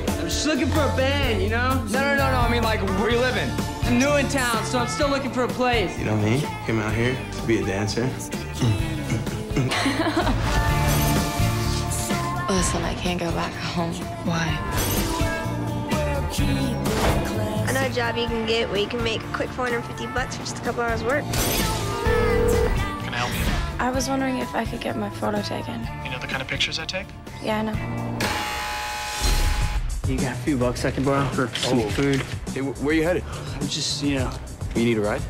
I'm just looking for a band, you know? No, no, no, no. I mean, like, where you living? I'm new in town, so I'm still looking for a place. You know me? Came out here to be a dancer. Listen, I can't go back home. Why? Another job you can get where you can make a quick 450 bucks for just a couple hours work. Can I help you? I was wondering if I could get my photo taken. You know the kind of pictures I take? Yeah, I know. You got a few bucks I can borrow for some oh. food? Hey, wh- where you headed? I'm just, you know. You need a ride?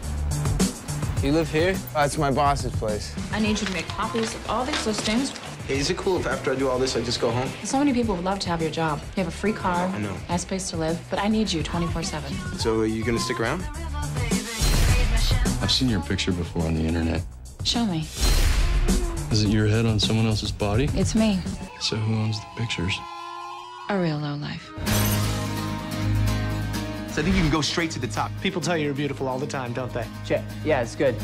You live here? That's my boss's place. I need you to make copies of all these listings. Hey, is it cool if after I do all this, I just go home? So many people would love to have your job. You have a free car, I know. nice place to live, but I need you 24-7. So are you gonna stick around? I've seen your picture before on the internet. Show me. Is it your head on someone else's body? It's me. So who owns the pictures? A real low life. So I think you can go straight to the top. People tell you you're beautiful all the time, don't they? Check. Yeah, it's good.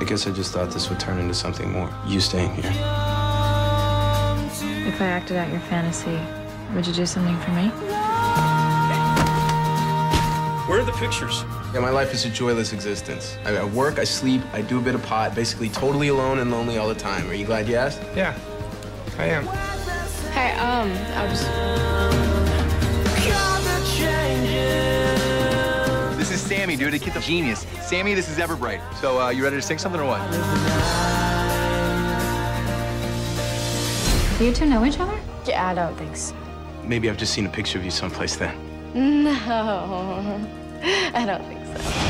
I guess I just thought this would turn into something more. You staying here. If I acted out your fantasy, would you do something for me? Where are the pictures? Yeah, my life is a joyless existence. I, I work, I sleep, I do a bit of pot, basically totally alone and lonely all the time. Are you glad you asked? Yeah, I am. Hey, um, I was. This is Sammy, dude, a kid of genius. Sammy, this is Everbright. So uh, you ready to sing something or what? Do You two know each other? Yeah, I don't think so. Maybe I've just seen a picture of you someplace then. No, I don't think so.